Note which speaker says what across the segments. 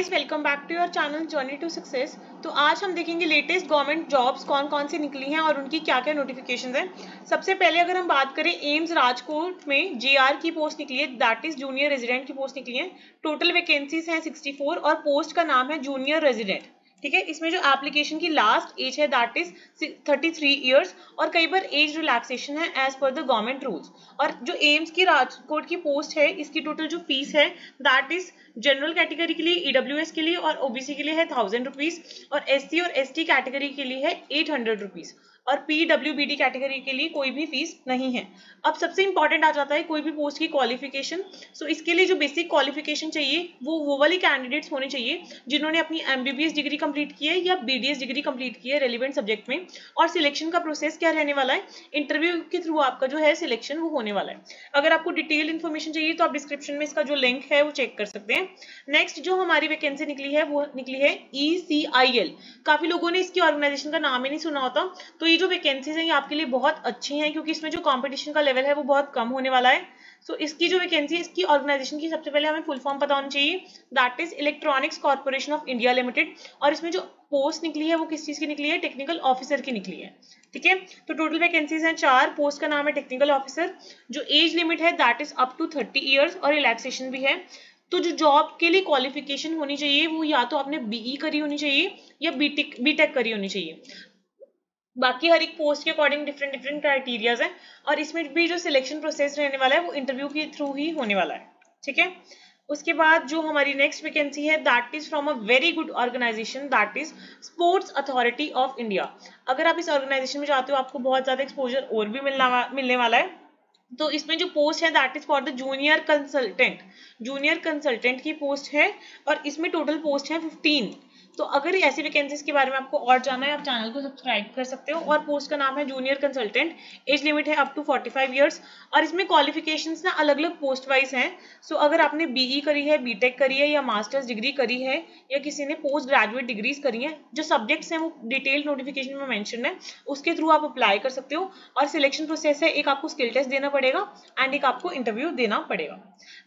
Speaker 1: Guys welcome back to your channel journey to success तो आज हम देखेंगे लेटेस्ट गवर्नमेंट जॉब्स कौन कौन सी निकली हैं और उनकी क्या क्या नोटिफिकेशन हैं। सबसे पहले अगर हम बात करें एम्स राजकोट में जीआर की पोस्ट निकली है दैट इज़ जूनियर रेजिडेंट की पोस्ट निकली है। टोटल वैकेंसीज हैं 64 और पोस्ट का नाम है जूनियर रेजिडेंट ठीक है? इसमें जो एप्लीकेशन की लास्ट एज है that is thirty three years और कई बार एज रिलैक्सेशन है as per the government rules और जो एम्स की राजकोट की पोस्ट है, इसकी टोटल जो फ़ीस है दैट इज़ जनरल कैटेगरी के लिए ईडब्ल्यू के लिए और ओबीसी के लिए है थाउज़ेंड रुपीज़ और एस और एसटी कैटेगरी के लिए है एट हंड्रेड रुपीज़ और पीडब्ल्यूबीडी कैटेगरी के लिए कोई भी फ़ीस नहीं है। अब सबसे इंपॉर्टेंट आ जाता है कोई भी पोस्ट की क्वालिफिकेशन सो so, इसके लिए जो बेसिक क्वालिफिकेशन चाहिए वो वो वाली कैंडिडेट्स होने चाहिए जिन्होंने अपनी एमबीबीएस डिग्री कंप्लीट की है या बीडीएस डिग्री कंप्लीट की है रेलिवेंट सब्जेक्ट में। और सिलेक्शन का प्रोसेस क्या रहने वाला है? इंटरव्यू के थ्रू आपका जो है सिलेक्शन वो होने वाला है। अगर आपको डिटेल इन्फॉर्मेशन चाहिए तो आप डिस्क्रिप्शन में इसका जो लिंक है वो चेक कर सकते हैं। नेक्स्ट जो हमारी वैकेंसी निकली है वो निकली है ईसीआईएल काफ़ी लोगों ने इसकी ऑर्गेनाइजेशन का नाम ही नहीं सुना होता। तो ये जो वैकेंसीज हैं ये आपके लिए बहुत अच्छी हैं क्योंकि इसमें जो कंपटीशन का लेवल है वो बहुत कम होने वाला है। सो so, इसकी जो वैकेंसी है इसकी ऑर्गेनाइजेशन की सबसे पहले हमें फुल फॉर्म पता होना चाहिए। That is electronics corporation of India limited और इसमें जो पोस्ट निकली है वो किस चीज़ की निकली है? टेक्निकल ऑफिसर की निकली है। ठीक है? तो टोटल वैकेंसीज हैं चार। पोस्ट का नाम है टेक्निकल ऑफिसर जो एज लिमिट है that is up to thirty years और रिलैक्सेशन भी है। तो जो जॉब के लिए क्वालिफिकेशन होनी चाहिए, वो या तो आपने बीई करी होनी चाहिए या बीटेक बीटेक करी होनी चाहिए। बाकी हर एक पोस्ट के अकॉर्डिंग डिफरेंट डिफरेंट क्राइटेरियाज हैं और इसमें भी जो सिलेक्शन प्रोसेस रहने वाला है, वो इंटरव्यू के थ्रू ही होने वाला है। ठीक है? उसके बाद जो हमारी नेक्स्ट वैकेंसी है that is from a very good organisation that is sports authority of India अगर आप इस ऑर्गेनाइजेशन में जाते हो, आपको बहुत ज़्यादा एक्सपोजर और भी मिलना मिलने वाला है। तो इसमें जो पोस्ट है that is for the junior consultant junior consultant की पोस्ट है और इसमें टोटल पोस्ट है फिफ्टीन तो अगर ऐसी वैकेंसीज के बारे में आपको और जानना है, आप चैनल को सब्सक्राइब कर सकते हो और पोस्ट का नाम है जूनियर कंसल्टेंट एज लिमिट है अप टू 45 इयर्स और इसमें क्वालिफिकेशंस ना अलग अलग पोस्ट वाइज हैं. सो अगर आपने बीई करी है बीटेक करी है या मास्टर्स डिग्री करी है या किसी ने पोस्ट ग्रेजुएट डिग्रीज करी है, जो सब्जेक्ट्स हैं वो डिटेल नोटिफिकेशन में मैंशन है, उसके थ्रू आप अप्लाई कर सकते हो और सिलेक्शन प्रोसेस है, एक आपको स्किल टेस्ट देना पड़ेगा एंड एक आपको इंटरव्यू देना पड़ेगा.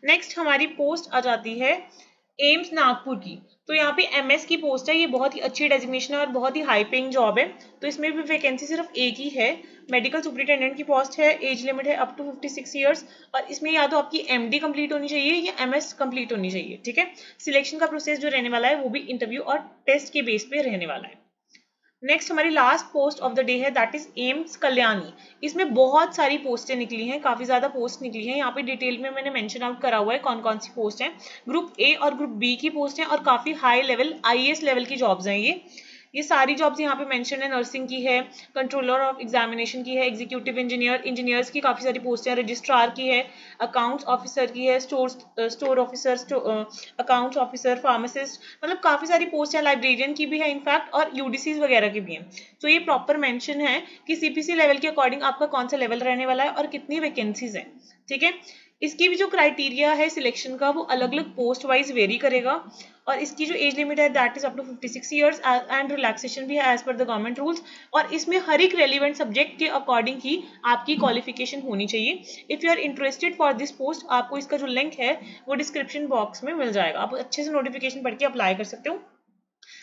Speaker 1: नेक्स्ट हमारी पोस्ट आ जाती है एम्स नागपुर की। तो यहाँ पे एमएस की पोस्ट है, ये बहुत ही अच्छी डेजिग्नेशन है और बहुत ही हाई पेइंग जॉब है। तो इसमें भी वैकेंसी सिर्फ़ एक ही है। मेडिकल सुपरिटेंडेंट की पोस्ट है एज लिमिट है अप टू 56 ईयर्स और इसमें या तो आपकी एमडी कंप्लीट होनी चाहिए या एमएस कंप्लीट होनी चाहिए, ठीक है? सिलेक्शन का प्रोसेस जो रहने वाला है, वो भी इंटरव्यू और टेस्ट के बेस पे रहने वाला है। नेक्स्ट हमारी last post of the day है दैट इज़ एम्स कल्याणी इसमें बहुत सारी पोस्टें निकली हैं, काफ़ी ज़्यादा पोस्ट निकली हैं. यहाँ पे डिटेल में मैंने मेंशन आउट करा हुआ है कौन कौन सी पोस्ट हैं. ग्रुप ए और ग्रुप बी की पोस्ट हैं और काफ़ी हाई लेवल आईएएस लेवल की जॉब्स हैं ये. ये सारी जॉब्स यहाँ पे मेंशन है नर्सिंग की है कंट्रोलर ऑफ़ एग्जामिनेशन की है एग्जीक्यूटिव इंजीनियर इंजीनियर्स की काफ़ी सारी पोस्ट है रजिस्ट्रार की है अकाउंट्स ऑफिसर की है store store officer accounts officer pharmacist मतलब काफ़ी सारी पोस्ट है लाइब्रेरियन की भी है इनफैक्ट और यूडीसी वगैरह की भी है। तो ये प्रॉपर मैंशन है कि सीपीसी लेवल के अकॉर्डिंग आपका कौन सा लेवल रहने वाला है और कितनी वैकेंसीज है, ठीक है? इसकी भी जो क्राइटेरिया है सिलेक्शन का, वो अलग अलग पोस्ट वाइज वेरी करेगा। और इसकी जो एज लिमिट है that is up to 56 years and relaxation भी है as per the government rules और इसमें हर एक रेलिवेंट सब्जेक्ट के अकॉर्डिंग ही आपकी क्वालिफिकेशन होनी चाहिए। If you are interested for this post आपको इसका जो लिंक है, वो डिस्क्रिप्शन बॉक्स में मिल जाएगा। आप अच्छे से नोटिफिकेशन पढ़ के अप्लाई कर सकते हो।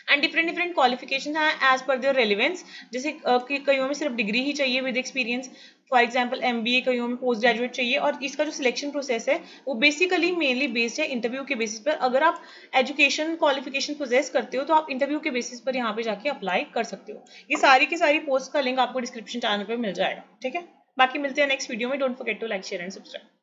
Speaker 1: एंड डिफरेंट डिफरेंट क्वालिफिकेशन हैं एज पर देयर रेलिवेंस जैसे कईयों में सिर्फ़ डिग्री ही चाहिए with experience for example M B A कईयों में पोस्ट ग्रेजुएट चाहिए और इसका जो सिलेक्शन प्रोसेस है, वो बेसिकली मेनली बेस्ड है इंटरव्यू के बेसिस पर. अगर आप एजुकेशन क्वालिफिकेशन प्रोसेस करते हो तो आप इंटरव्यू के बेसिस पर यहाँ पे जाके अप्लाई कर सकते हो. ये सारी की सारी पोस्ट का लिंक आपको डिस्क्रिप्शन चैनल पर मिल जाएगा. ठीक है? बाकी मिलते हैं नेक्स्ट वीडियो में. Don't forget to like share and subscribe